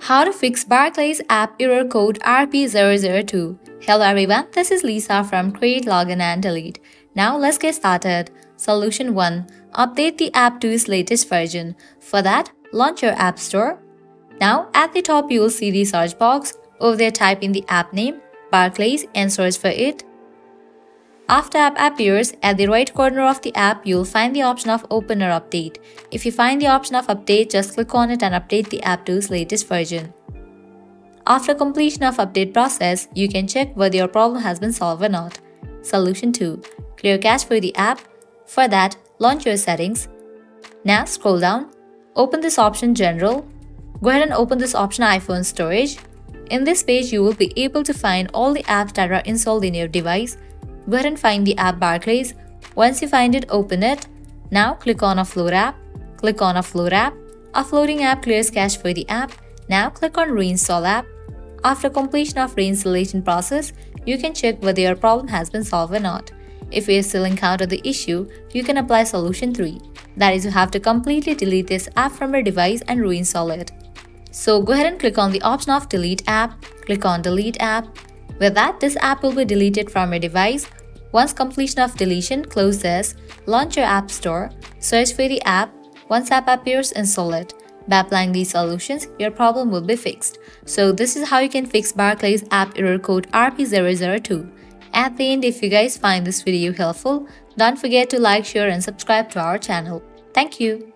How to fix Barclays app error code RP002. Hello everyone, this is Lisa from Create Login and Delete. Now let's get started. Solution 1. Update the app to its latest version. For that, launch your App Store. Now at the top you will see the search box. Over there type in the app name, Barclays and search for it. After app appears, at the right corner of the app, you'll find the option of Open or Update. If you find the option of Update, just click on it and update the app to its latest version. After completion of update process, you can check whether your problem has been solved or not. Solution 2. Clear cache for the app. For that, launch your settings. Now scroll down. Open this option General. Go ahead and open this option iPhone Storage. In this page, you will be able to find all the apps that are installed in your device Go ahead and find the app Barclays. Once you find it, open it. Now click on Offload app. Click on Offload app. Offloading app clears cache for the app. Now click on Reinstall app. After completion of reinstallation process, you can check whether your problem has been solved or not. If you still encounter the issue, you can apply solution 3. That is you have to completely delete this app from your device and reinstall it. So go ahead and click on the option of delete app, click on delete app, with that, this app will be deleted from your device. Once completion of deletion, closes, launch your app store, search for the app, once app appears, install it. By applying these solutions, your problem will be fixed. So this is how you can fix Barclays app error code RP002. At the end, if you guys find this video helpful, don't forget to like, share and subscribe to our channel. Thank you.